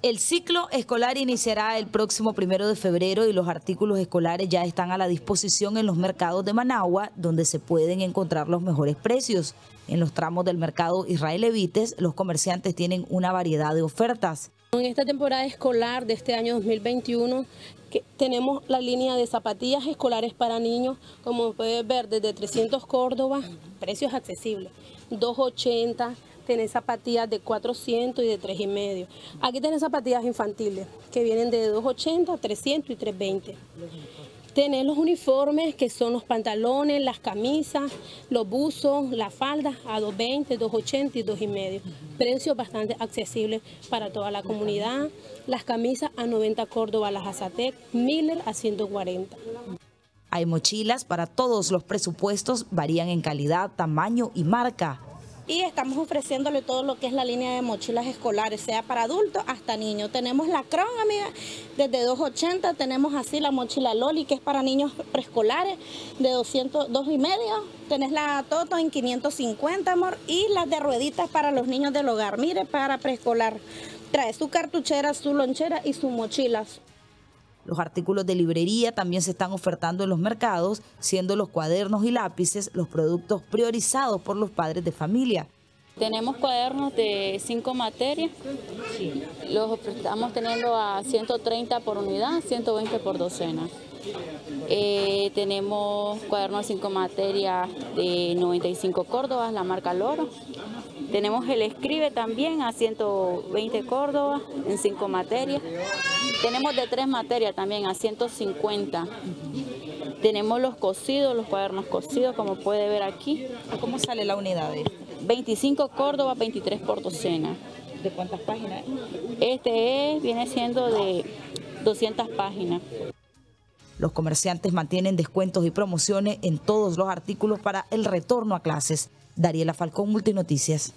El ciclo escolar iniciará el próximo primero de febrero y los artículos escolares ya están a la disposición en los mercados de Managua, donde se pueden encontrar los mejores precios. En los tramos del mercado Israel Evites, los comerciantes tienen una variedad de ofertas. En esta temporada escolar de este año 2021 tenemos la línea de zapatillas escolares para niños, como puedes ver, desde 300 Córdoba, precios accesibles, 280, tenés zapatillas de 400 y de 3,5. Aquí tenés zapatillas infantiles que vienen de 280, 300 y 320. Tenés los uniformes que son los pantalones, las camisas, los buzos, las faldas a 220, 280 y 2,5. Precios bastante accesibles para toda la comunidad. Las camisas a 90 Córdoba, las Azatec, Miller a 140. Hay mochilas para todos los presupuestos, varían en calidad, tamaño y marca y estamos ofreciéndole todo lo que es la línea de mochilas escolares, sea para adultos hasta niños. Tenemos la Cron, amiga, desde 280, tenemos así la mochila Loli, que es para niños preescolares, de 200, y medio. Tenés la Toto en 550, amor, y las de rueditas para los niños del hogar. Mire, para preescolar. Trae su cartuchera, su lonchera y sus mochilas. Los artículos de librería también se están ofertando en los mercados, siendo los cuadernos y lápices los productos priorizados por los padres de familia. Tenemos cuadernos de cinco materias, los estamos teniendo a 130 por unidad, 120 por docena. Eh, tenemos cuadernos de cinco materias de 95 Córdobas, la marca Loro. Tenemos el escribe también a 120 Córdoba en cinco materias. Tenemos de tres materias también a 150. Tenemos los cosidos, los cuadernos cosidos, como puede ver aquí. ¿Cómo sale la unidad? 25 Córdoba, 23 por docena. ¿De cuántas páginas? Este viene siendo de 200 páginas. Los comerciantes mantienen descuentos y promociones en todos los artículos para el retorno a clases. Dariela Falcón, Multinoticias.